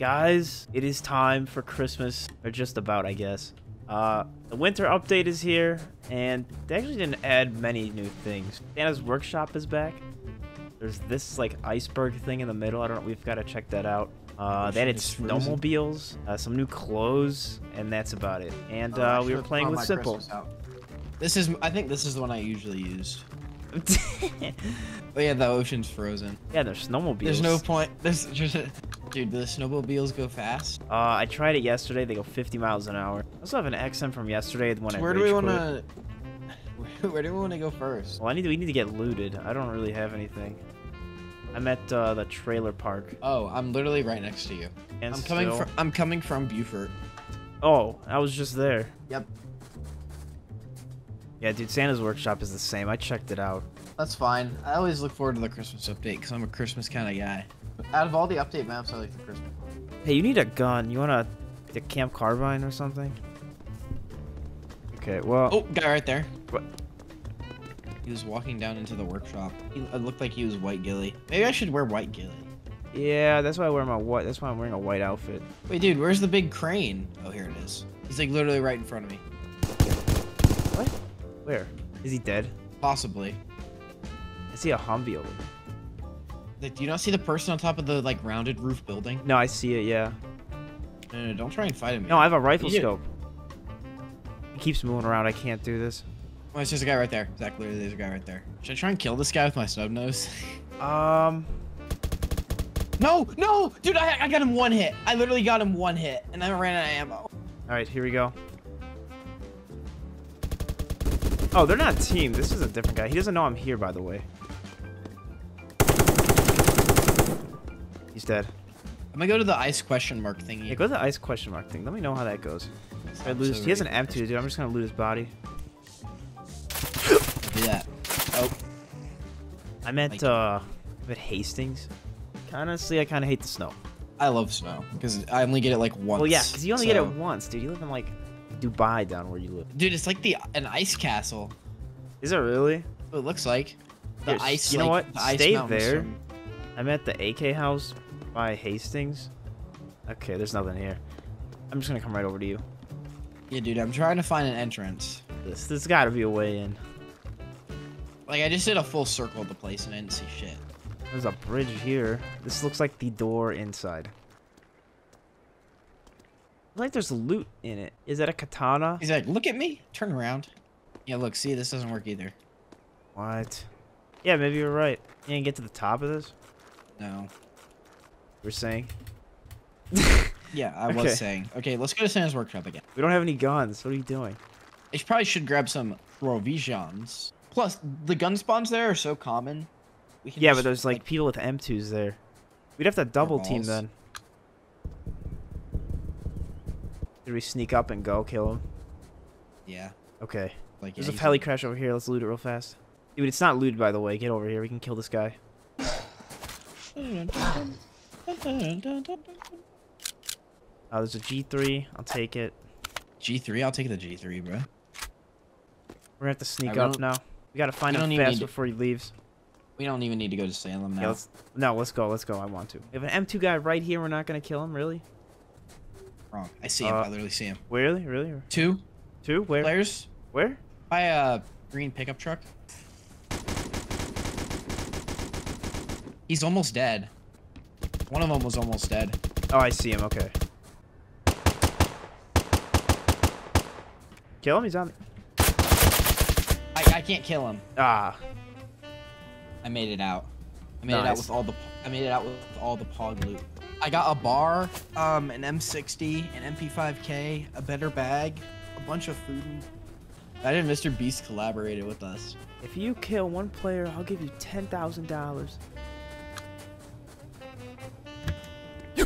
Guys, it is time for Christmas, or just about, I guess. Uh, the winter update is here, and they actually didn't add many new things. Santa's workshop is back. There's this like iceberg thing in the middle. I don't know. We've got to check that out. Uh, they added It's snowmobiles, uh, some new clothes, and that's about it. And Oh, uh, we were playing with Simple. This is, I think this is the one I usually used. But yeah, the ocean's frozen. yeah, there's snowmobiles. There's no point. There's just, dude, do the snowmobiles go fast. Uh, I tried it yesterday. They go 50 miles an hour. I also have an XM from yesterday. The one So I where do we want to? Where do we want to go first? Well, I need to. We need to get looted. I don't really have anything. I'm at uh, the trailer park. Oh, I'm literally right next to you. And I'm coming still- from. I'm coming from Beaufort. Oh, I was just there. Yep. Yeah, dude, Santa's workshop is the same. I checked it out. That's fine. I always look forward to the Christmas update because I'm a Christmas kind of guy. Out of all the update maps, I like the Christmas. one. Hey, you need a gun. You want a, a camp carbine or something? Okay, well, Oh, guy right there. What? He was walking down into the workshop. He, it looked like he was white ghillie. Maybe I should wear white ghillie. yeah, that's why I wear my white. That's why I'm wearing a white outfit. Wait, dude, where's the big crane? Oh, here it is. He's like literally right in front of me. What? Where? Is he dead? Possibly. I see a Humvee over there. Like, do you not see the person on top of the like rounded roof building? No, I see it. Yeah. No, no, don't try and fight him. No, I have a rifle scope. He keeps moving around. I can't do this. Oh, it's just a guy right there. Literally, there's a guy right there. Should I try and kill this guy with my snub nose? Um. no, no, dude, I, I got him one hit. I literally got him one hit, and I ran out of ammo. All right, here we go. Oh, they're not team. This is a different guy. He doesn't know I'm here, by the way. He's dead. I'm gonna go to the ice question mark thingy. Hey, go to the ice question mark thing. Let me know how that goes. I lose. so he has an. M2, dude. I'm just gonna loot his body. Do that. Oh, I'm at Like- uh, I'm at Hastings. Honestly, I kind of hate the snow. I love snow because I only get it like once. Well, yeah, because you only get it once, dude. You live in like Dubai down where you live. Dude, it's like the an ice castle. Is it really? It looks like the Here, ice. you know like, what? Stay there. from- I'm at the AK house by Hastings. Okay, there's nothing here. I'm just gonna come right over to you. Yeah, dude, I'm trying to find an entrance. This, there's got to be a way in. Like I just did a full circle of the place and I didn't see shit. There's a bridge here. This looks like the door inside. Like there's loot in it. Is that a katana? He's like, look at me. Turn around. Yeah, look, see, this doesn't work either. What? Yeah, maybe you're right. You didn't get to the top of this? No. We're saying? Yeah, I Okay. was saying. Okay, let's go to Santa's workshop again. We don't have any guns. What are you doing? I probably should grab some provisions. Plus, the gun spawns there are so common. We can Yeah, but there's like people with M2s there. We'd have to double team then. Did we sneak up and go kill him? yeah, Okay. like There's yeah, a you heli crash over here. Let's loot it real fast. Dude, it's not looted by the way. Get over here. We can kill this guy. Uh, there's a G3. I'll take it. G3, I'll take the G3, bro. We're gonna have to sneak up now. We gotta find we him fast to- before he leaves. We don't even need to go to Salem now. Yeah, let's, no, let's go. Let's go. I want to. We have an M2 guy right here. We're not gonna kill him. Really? Wrong. I see him. Uh, I literally see him. Really? Really? Two Two? Where? players Where? by a green pickup truck. He's almost dead. One of them was almost dead. Oh, I see him. Okay. Kill him. He's on. Me. I, I can't kill him. Ah. I made it out. I made it out with all the I made it out with all the pog loot. I got a bar, um, an M60, an MP5K, a better bag, a bunch of food. Imagine Mr. Beast collaborated with us. If you kill one player, I'll give you ten thousand dollars.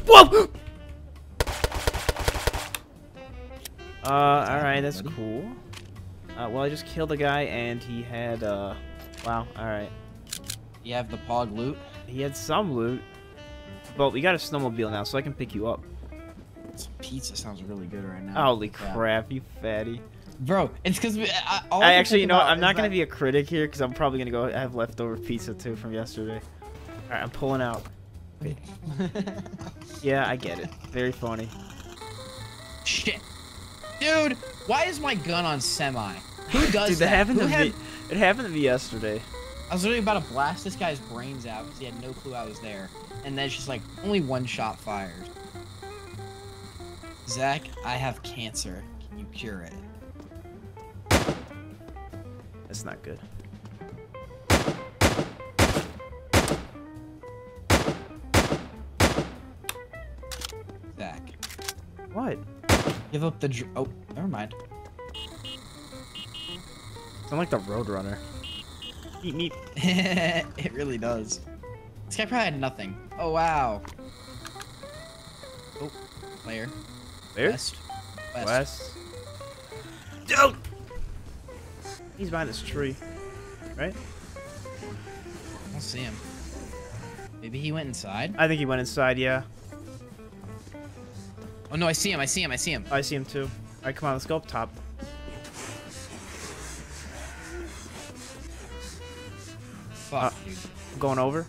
Whoa! Uh, all right, that's cool. Uh, well, I just killed a guy, and he had uh, wow. All right, You have the pog loot. he had some loot, but we got a snowmobile now, so I can pick you up. Some pizza sounds really good right now. Holy Yeah. crap, you fatty! Bro, it's because I, I can actually, you know, I'm not is gonna be a critic here because I'm probably gonna go have leftover pizza too from yesterday. All right, I'm pulling out. Stupid. Yeah, I get it. Very funny. Shit. Dude, why is my gun on semi? Who does Dude, that? that happened Who to had- me. It happened to me yesterday. I was literally about to blast this guy's brains out because he had no clue I was there. And then it's just like, only one shot fired. Zach, I have cancer. Can you cure it? That's not good. Give up the dr- Oh, never mind. Sound like the Roadrunner. Meep meep. it really does. This guy probably had nothing. Oh, wow. Oh, player. Where? West. West. West. Dude! He's behind this tree. Right? I don't see him. Maybe he went inside? I think he went inside, yeah. Oh, no, I see him. I see him. I see him. I see him too. Alright, come on, let's go up top. Fuck, Uh, dude. I'm going over.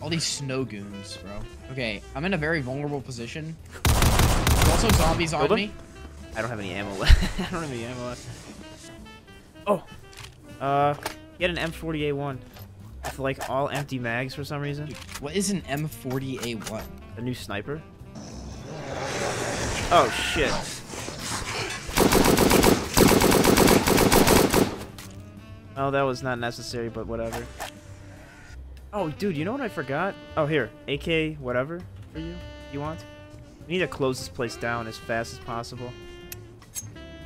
All these snow goons, bro. Okay, I'm in a very vulnerable position. There's also zombies on him? me. I don't have any ammo left. I don't have any ammo left. Oh! Uh, get an M40A1. With like all empty mags for some reason. Dude, what is an M40A1? A new sniper. Oh shit. Oh, that was not necessary, but whatever. Oh, dude, you know what I forgot? Oh, here. AK whatever for you. You want? We need to close this place down as fast as possible.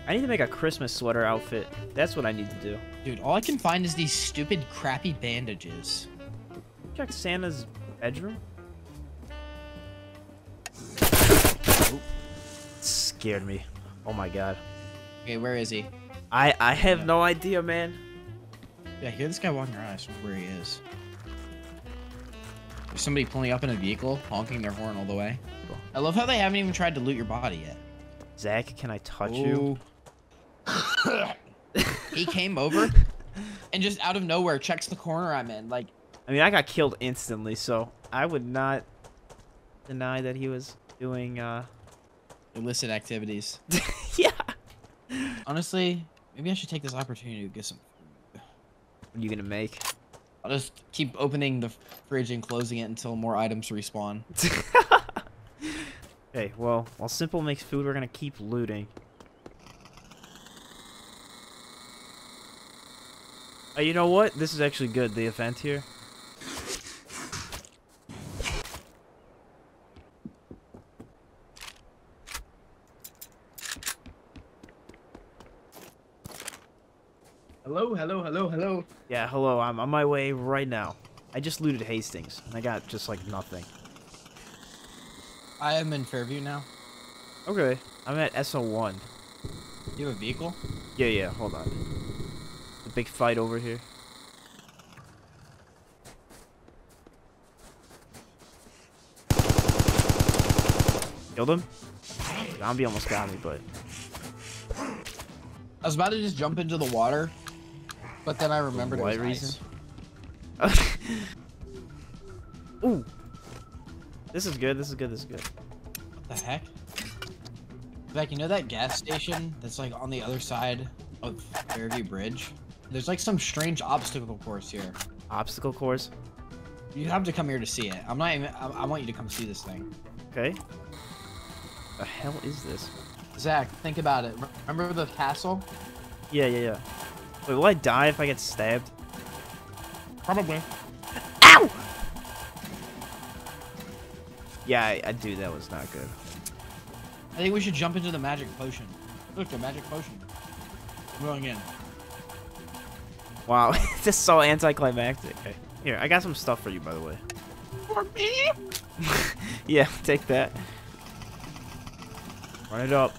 I need to make a Christmas sweater outfit. That's what I need to do. Dude, all I can find is these stupid, crappy bandages. Check Santa's bedroom. Scared me. Oh my god. Okay, where is he? I I have no idea, man. Yeah, I hear this guy walking around. I just where he is. There's somebody pulling up in a vehicle, honking their horn all the way. I love how they haven't even tried to loot your body yet. Zach, can I touch you? He came over and just out of nowhere checks the corner I'm in. Like, I mean, I got killed instantly, so I would not deny that he was doing. uh illicit activities. Yeah. Honestly, maybe I should take this opportunity to get some. What are you gonna make? I'll just keep opening the fridge and closing it until more items respawn. Okay, well, while Simple makes food, we're gonna keep looting. Uh, you know what? This is actually good, the event here. Hello, hello, hello, hello. Yeah, hello, I'm on my way right now. I just looted Hastings, and I got just like nothing. I am in Fairview now. Okay, I'm at SO1. You have a vehicle? Yeah, yeah, hold on. The big fight over here. Killed him? Zombie almost got me, but... I was about to just jump into the water, but then I remembered what it was reason? ice. Ooh! This is good, this is good, this is good. What the heck? Beck, you know that gas station that's like on the other side of Fairview Bridge? There's like some strange obstacle course here. Obstacle course. You have to come here to see it. I'm not even. I, I want you to come see this thing. Okay. The hell is this? Zach, think about it. Remember the castle? Yeah, yeah, yeah. Wait, will I die if I get stabbed? Probably. Ow! Yeah, I, I do. That was not good. I think we should jump into the magic potion. Look, the magic potion. I'm going in. Wow, this is so anticlimactic. Okay. Here, I got some stuff for you, by the way. For me? Yeah, take that. Run it up.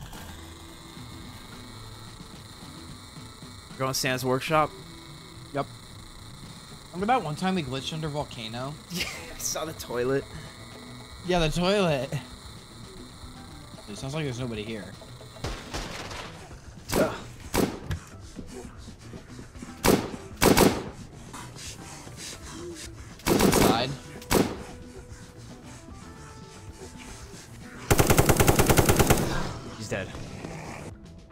We're going to Santa's workshop. Yep. Remember that one time we glitched under volcano? Yeah, I saw the toilet. Yeah, the toilet. It sounds like there's nobody here. Ugh. Inside. He's dead.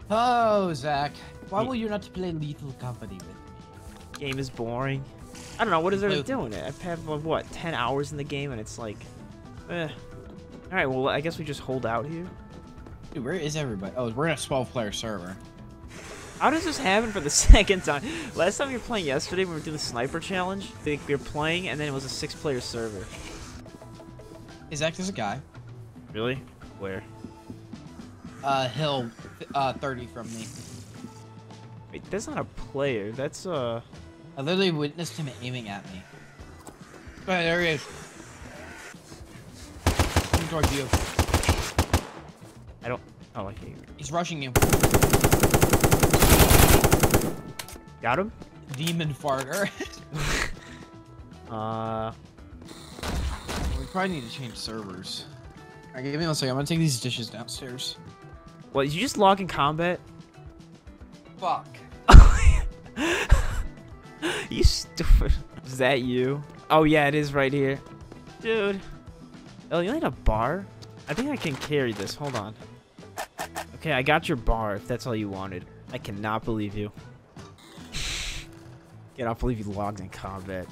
Oh, Zach. Why Ye- will you not play Lethal Company with me? Game is boring. I don't know, what is there to Play do in it? I've had, like, what, 10 hours in the game, and it's like, eh. Alright, well, I guess we just hold out here. Dude, where is everybody? Oh, we're in a 12-player server. How does this happen for the second time? Last time we were playing yesterday, we were doing the sniper challenge. They, we were playing, and then it was a six-player server. Hey, Zach, there's a guy. Really? Where? Uh, hill, uh, 30 from me. Wait, that's not a player. That's, uh... I literally witnessed him aiming at me. Oh, there he is. Coming towards you. I don't... Oh, I can't. He's rushing you. Got him? Demon farter. Uh... we probably need to change servers. Alright, give me one second. I'm gonna take these dishes downstairs. What, did you just log in combat? Fuck. you stupid. Is that you? Oh, yeah, it is right here. Dude. Oh, you need a bar? I think I can carry this. Hold on. Okay, I got your bar, if that's all you wanted. I cannot believe you. cannot believe you logged in combat.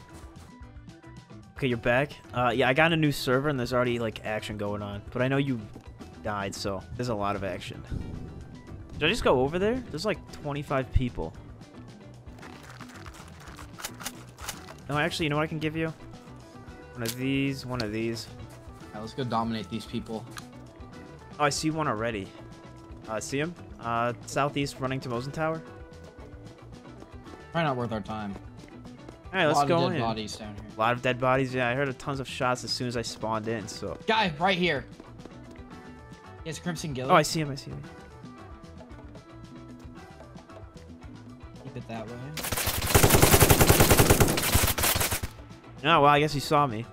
Okay, you're back. Uh, yeah, I got a new server, and there's already, like, action going on. But I know you died, so there's a lot of action. Did I just go over there? There's, like, 25 people. No, actually, you know what I can give you? One of these, one of these. Let's go dominate these people. Oh, I see one already. Uh, see him? Uh, southeast running to Mosen Tower. Probably not worth our time. Alright, let's go in. a lot of dead in. bodies down here. A lot of dead bodies. Yeah, I heard a tons of shots as soon as I spawned in, so. Guy, right here. He has Crimson Ghillie. Oh, I see him, I see him. Oh, well, I guess he saw me.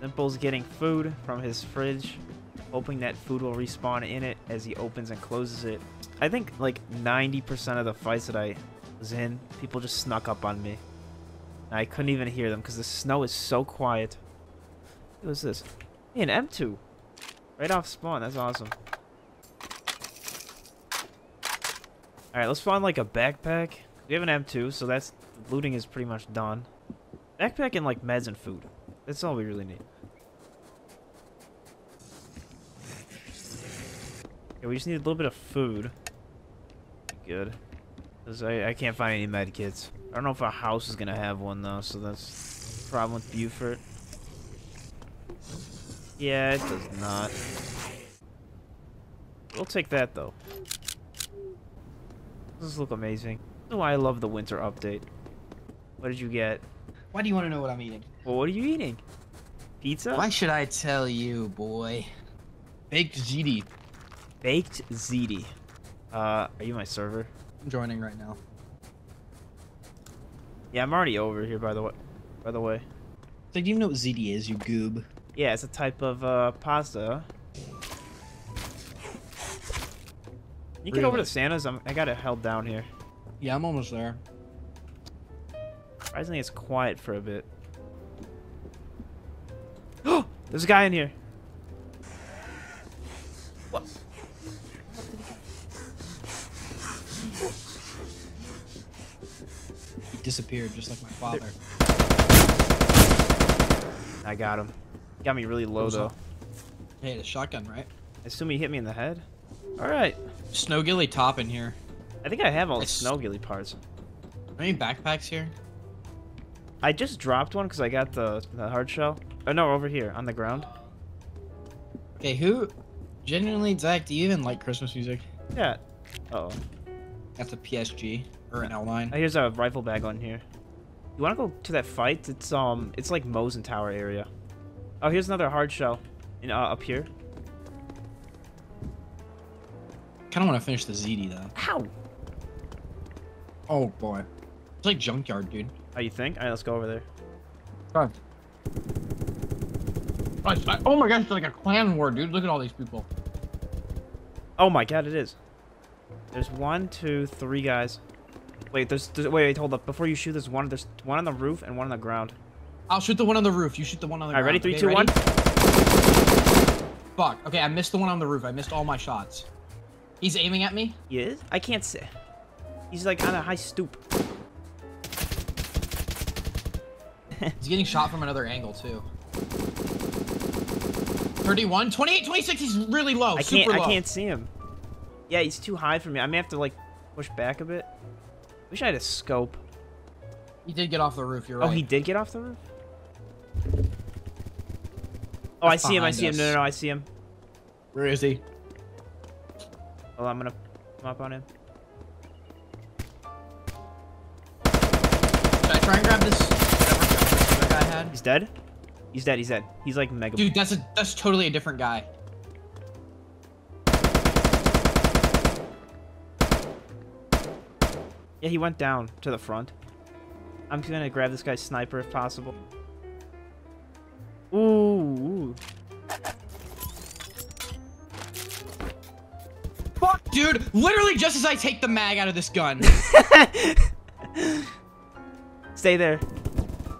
Simple's getting food from his fridge, hoping that food will respawn in it as he opens and closes it. I think like 90% of the fights that I was in, people just snuck up on me. I couldn't even hear them because the snow is so quiet. What was this? Hey, an M2. Right off spawn, that's awesome. Alright, let's find like a backpack. We have an M2, so that's looting is pretty much done. Backpack and like meds and food. That's all we really need. Yeah, we just need a little bit of food. Good. Cause I, I can't find any med kits. I don't know if our house is gonna have one though, so that's problem with Beaufort. Yeah, it does not. We'll take that though. This look amazing. That's why I love the winter update. What did you get? Why do you want to know what I'm eating? Well, what are you eating? Pizza? Why should I tell you, boy? Baked ziti. Baked ziti. Uh, are you my server? I'm joining right now. Yeah, I'm already over here. By the way, by the way. So do you know what ziti is, you goob? Yeah, it's a type of uh pasta. You get over to Santa's. I'm, I got it held down here. Yeah, I'm almost there. Surprisingly, it's quiet for a bit. Oh, there's a guy in here. What? He disappeared just like my father. I got him. Got me really low though. up? Hey, the shotgun, right? I assume he hit me in the head. All right. Snowgilly top in here. I think I have all the It's- snow ghillie parts. Are any backpacks here? I just dropped one because I got the, the hard shell. Oh no, over here on the ground. Okay, who? Genuinely, Zach, do you even like Christmas music? Yeah. Uh oh. That's a PSG or an L9. Uh, Here's a rifle bag on here. You want to go to that fight? It's um, it's like Mosen Tower area. Oh, here's another hard shell, in uh, up here. kind of want to finish the ZD though. How? Oh boy, it's like junkyard, dude. Oh, you think? All right, let's go over there. Oh, I- oh my gosh, it's like a clan war, dude. Look at all these people. Oh my God, it is. There's one, two, three guys. Wait, there's, there's wait, wait, hold up. Before you shoot, there's one. There's one on the roof and one on the ground. I'll shoot the one on the roof. You shoot the one on the ground. All right, ready? Three, okay, two, one. Fuck. Okay, I missed the one on the roof. I missed all my shots. He's aiming at me. He is? I can't say. He's like on a high stoop. He's getting shot from another angle too. 31, 28, 26. He's really low. I can't. low. I can't see him. Yeah, he's too high for me. I may have to like push back a bit. Wish I had a scope. He did get off the roof. You're right. Oh, he did get off the roof. Oh, I see him. I behind see him. No, no, no, I see him. Where is he? Oh, I'm gonna come up on him. Should I try and grab this? Whatever gun this other guy had. He's dead. He's dead. He's dead. He's like mega. Dude, that's a that's totally a different guy. Yeah, he went down to the front. I'm gonna grab this guy's sniper if possible. Ooh. ooh. Fuck, dude! Literally, just as I take the mag out of this gun. Stay there.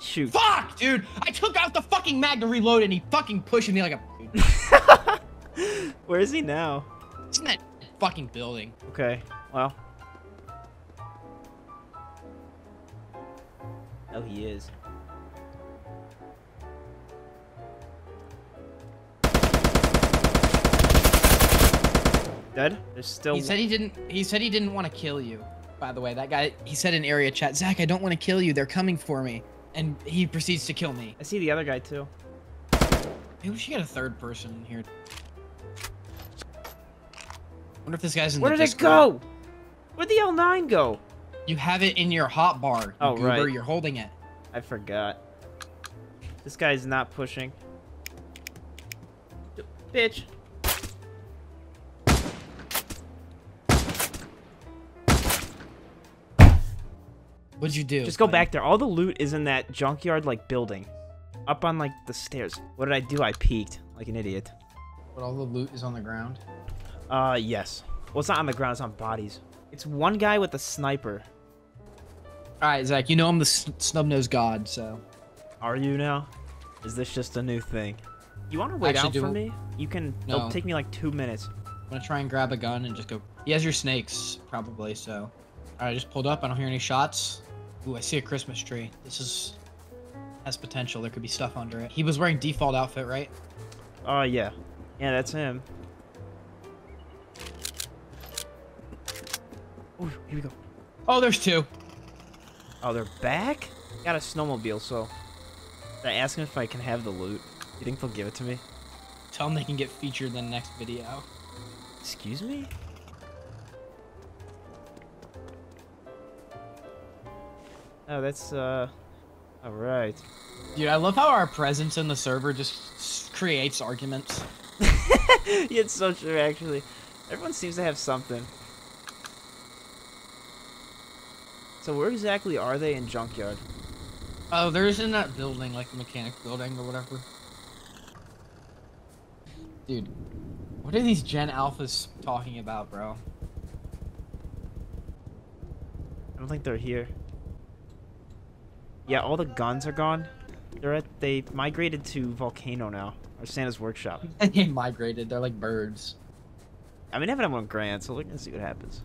Shoot. Fuck, dude! I took out the fucking mag to reload, and he fucking pushed me like a. Where is he now? It's in that fucking building. Okay. Well. Oh, he is. Dead? There's still. He said he didn't. He said he didn't want to kill you. By the way, that guy. He said in area chat, Zach, I don't want to kill you. They're coming for me, and he proceeds to kill me. I see the other guy too. Maybe we should get a third person in here. Wonder if this guy's in Where the did it go? Where'd the L9 go? You have it in your hot bar. You Oh, goober, right. You're holding it. I forgot. This guy's not pushing. Bitch. What'd you do? Just go buddy? back there. All the loot is in that junkyard like building. Up on like the stairs. What did I do? I peeked like an idiot. But all the loot is on the ground. Uh yes. Well it's not on the ground, it's on bodies. It's one guy with a sniper. All right, Zach. You know I'm the s- snub nose god, so Are you now? Is this just a new thing? You wanna wait Actually, out do- for me? You can No. it'll take me like two minutes. I'm gonna try and grab a gun and just go. He has your snakes, probably. So, all right, I just pulled up. I don't hear any shots. Ooh, I see a Christmas tree. This is has potential. There could be stuff under it. He was wearing default outfit, right? Oh yeah. Yeah, that's him. Oh, here we go. Oh, there's two. Oh, they're back? Got a snowmobile, so. I ask them if I can have the loot? You think they'll give it to me? Tell them they can get featured in the next video. Excuse me? Oh, that's, uh... Alright. Dude, I love how our presence in the server just creates arguments. it's so true, actually. Everyone seems to have something. So where exactly are they in Junkyard? Oh, there's in that building, like the mechanic building or whatever. Dude, what are these Gen Alphas talking about, bro? I don't think they're here. Yeah, all the guns are gone. They're at they migrated to Volcano now, or Santa's workshop. they migrated. They're like birds. I mean, I haven't had one grand, so we're gonna see what happens.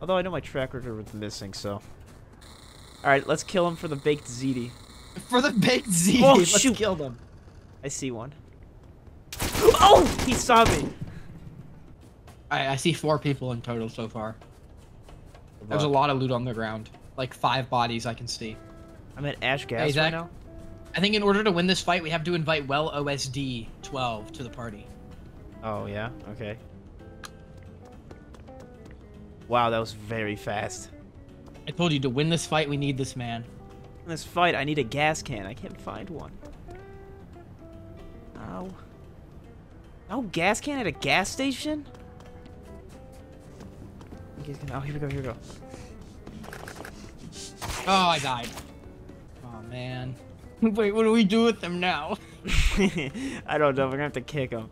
Although I know my track record was missing, so. All right, let's kill him for the baked ziti. For the big Z, Oh, let's shoot. kill them. I see one. Oh, he saw me. I, I see four people in total so far. There's a lot of loot on the ground. Like five bodies I can see. I'm at Ash Gas Hey, right now. I think in order to win this fight, we have to invite Well OSD 12 to the party. Oh yeah, okay. Wow, that was very fast. I told you to win this fight, we need this man. In this fight, I need a gas can. I can't find one. No. No gas can at a gas station? Oh, here we go, here we go. Oh, I died. Man. Wait, what do we do with them now? I don't know. We're gonna have to kick him.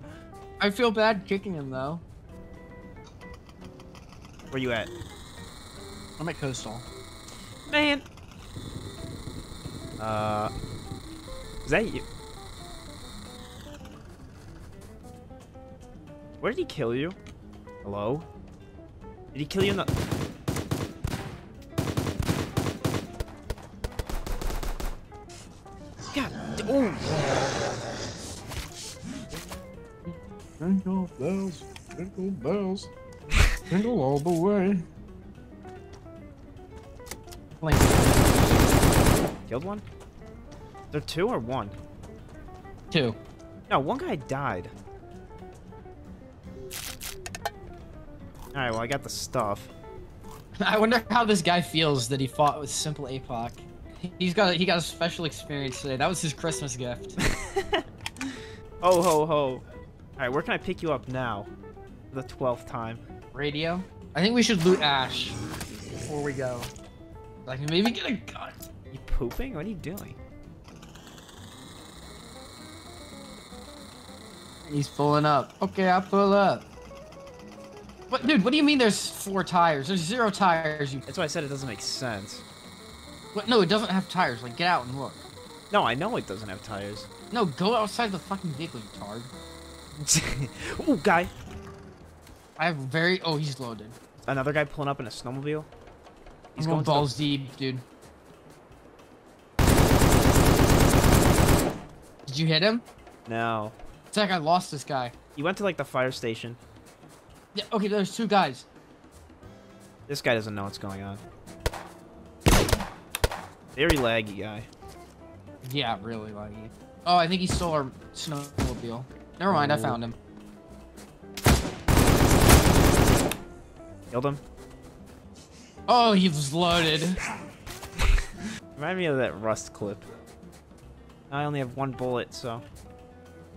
I feel bad kicking him though. Where you at? I'm at Coastal. Man. Uh. Is that you? Where did he kill you? Hello? Did he kill you in the... God. Oh. Jingle bells, jingle bells, jingle all the way. Killed one? There two or one? two. No, one guy died. Alright, well, I got the stuff. I wonder how this guy feels that he fought with simple APOC. He's got a, he got a special experience today. That was his Christmas gift. oh ho, ho. Alright, where can I pick you up now? The 12th time. Radio. I think we should loot Ash before we go. Like maybe get a gun. You pooping? What are you doing? He's pulling up. Okay, I'll pull up. What, dude? What do you mean? There's four tires. There's zero tires. You. That's why I said it doesn't make sense. What? No, it doesn't have tires. Like, get out and look. No, I know it doesn't have tires. No, go outside the fucking vehicle, you tard. Ooh, guy. I have very. Oh, he's loaded. Another guy pulling up in a snowmobile. He's going to the- balls deep, dude. Did you hit him? No. Zach, I lost this guy. He went to like the fire station. Yeah, okay, there's two guys. This guy doesn't know what's going on. Very laggy guy. Yeah, really laggy. Oh, I think he stole our snowmobile. Never mind, I Oh. found him. Killed him. Oh, he was loaded. Remind me of that Rust clip. I only have one bullet, so.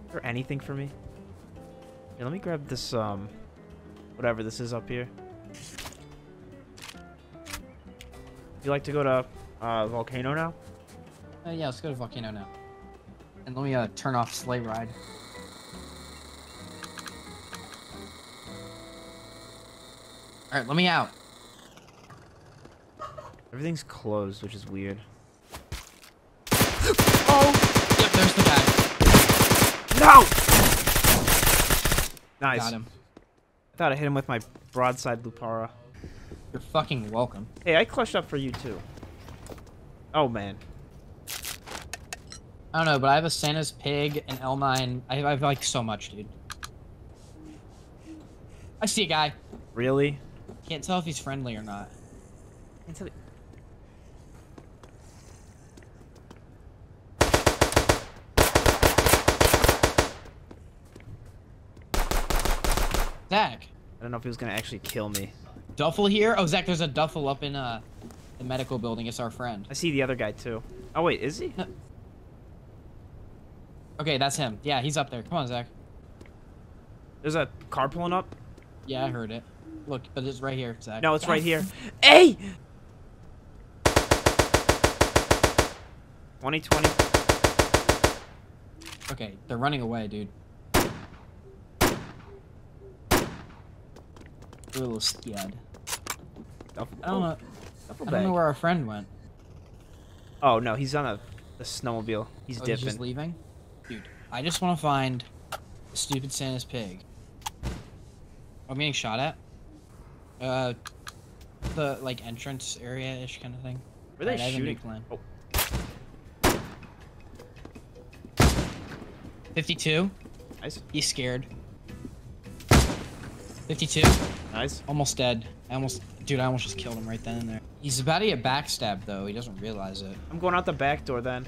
Is there anything for me? Here, let me grab this, um, whatever this is up here. You like to go to, uh, Volcano now? Uh, yeah, let's go to Volcano now. And let me uh, turn off Sleigh Ride. Alright, let me out. Everything's closed, which is weird. Oh! Yep, there's the guy. No! Nice. Got him. I thought I hit him with my broadside Lupara. You're fucking welcome. Hey, I clutched up for you too. Oh man. I don't know, but I have a Santa's pig, an L9. I have, I have like so much, dude. I see a guy. Really? Can't tell if he's friendly or not. Zach, I don't know if he was gonna actually kill me. Duffel here? Oh, Zach, there's a Duffel up in uh the medical building. is our friend. I see the other guy too. Oh wait, is he? Okay, that's him. Yeah, he's up there. Come on, Zach. There's a car pulling up. Yeah, I heard it. Look, but it's right here, Zach. No, it's right here. Hey! 2020. Okay, they're running away, dude. They're a little scared. I don't oh. know. Duffel I don't know where our friend went. Oh no, he's on a, a snowmobile. He's Oh, dipping. he's just leaving? Dude, I just want to find the stupid Santa's pig. I'm getting shot at. Uh, the, like, entrance area-ish kind of thing. Alright, they I have a new shooting? plan. Oh, 52. nice, He's scared. 52. nice. Almost dead. I almost, dude, I almost just killed him right then and there. He's about to get backstabbed though. He doesn't realize it. I'm going out the back door then.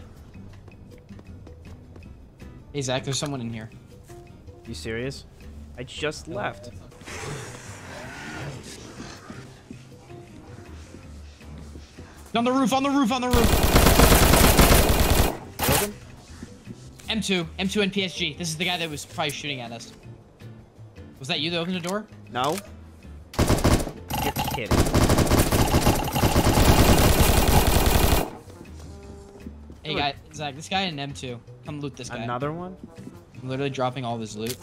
Hey Zach, there's someone in here. You serious? I just left. On the roof, on the roof, on the roof. Killed? M2, M2 and PSG. This is the guy that was probably shooting at us. Was that you that opened the door? No. Kidding. Hey guy, Zach, this guy in M2. Come loot this guy. Another one? I'm literally dropping all of his loot.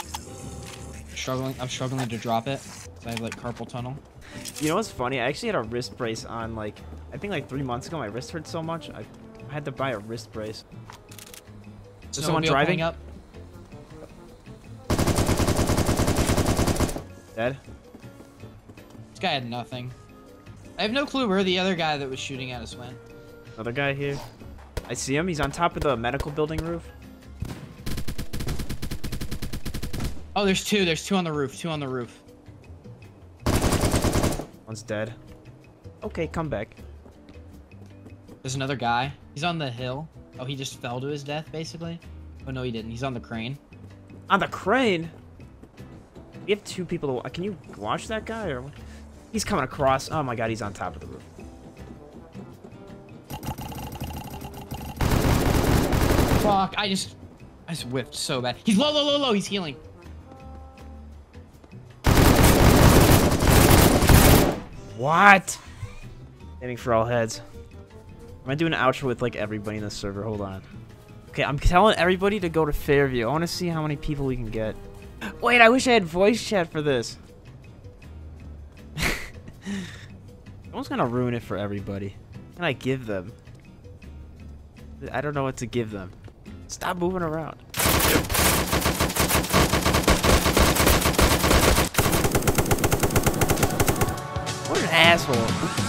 Struggling, I'm struggling to drop it. I have like carpal tunnel. You know what's funny? I actually had a wrist brace on like I think like three months ago. My wrist hurt so much I, I had to buy a wrist brace. Is someone driving? up. Dead. This guy had nothing. I have no clue where the other guy that was shooting at us went. Another guy here. I see him. He's on top of the medical building roof. Oh, there's two. There's two on the roof. Two on the roof. One's dead. Okay, come back. There's another guy. He's on the hill. Oh, he just fell to his death, basically. Oh, no, he didn't. He's on the crane. On the crane? We have two people to Can you watch that guy? or what? He's coming across. Oh my god, he's on top of the roof. Fuck, I just... I just whiffed so bad. He's low, low, low, low. He's healing. What? Aiming for all heads. Am I doing an outro with like everybody in the server? Hold on. Okay, I'm telling everybody to go to Fairview. I want to see how many people we can get. Wait, I wish I had voice chat for this. Someone's gonna ruin it for everybody. What can I give them? I don't know what to give them. Stop moving around. What an asshole.